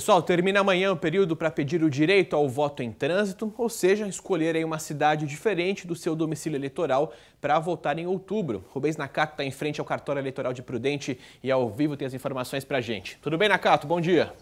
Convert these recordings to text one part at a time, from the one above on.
Pessoal, termina amanhã o período para pedir o direito ao voto em trânsito, ou seja, escolher aí uma cidade diferente do seu domicílio eleitoral para votar em outubro. Rubens Nakato está em frente ao cartório eleitoral de Prudente e ao vivo tem as informações para a gente. Tudo bem, Nakato? Bom dia.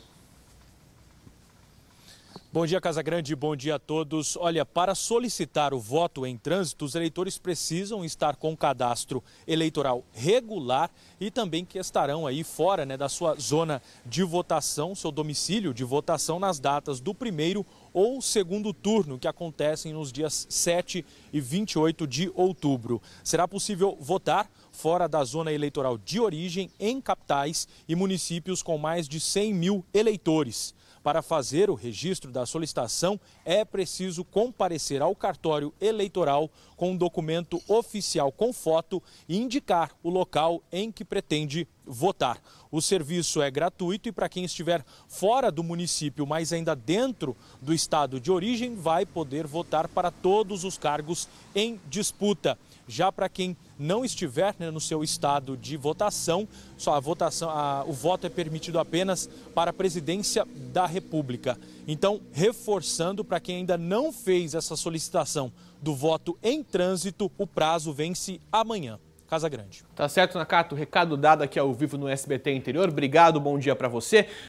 Bom dia, Casa Grande. Bom dia a todos. Olha, para solicitar o voto em trânsito, os eleitores precisam estar com cadastro eleitoral regular e também que estarão aí fora né, da sua zona de votação, seu domicílio de votação nas datas do primeiro ou segundo turno, que acontecem nos dias 7 e 28 de outubro. Será possível votar fora da zona eleitoral de origem em capitais e municípios com mais de 100 mil eleitores. Para fazer o registro da solicitação, é preciso comparecer ao cartório eleitoral com um documento oficial com foto e indicar o local em que pretende votar. O serviço é gratuito e para quem estiver fora do município, mas ainda dentro do estado de origem, vai poder votar para todos os cargos em disputa. Já para quem não estiver né, no seu estado de votação, só a votação, a, o voto é permitido apenas para a presidência da República. Então, reforçando para quem ainda não fez essa solicitação do voto em trânsito, o prazo vence amanhã. Casa Grande. Tá certo, Nakato. Recado dado aqui ao vivo no SBT Interior. Obrigado, bom dia para você.